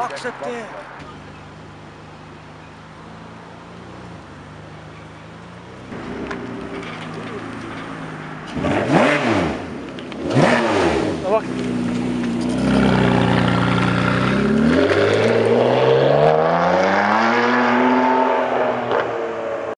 accepté.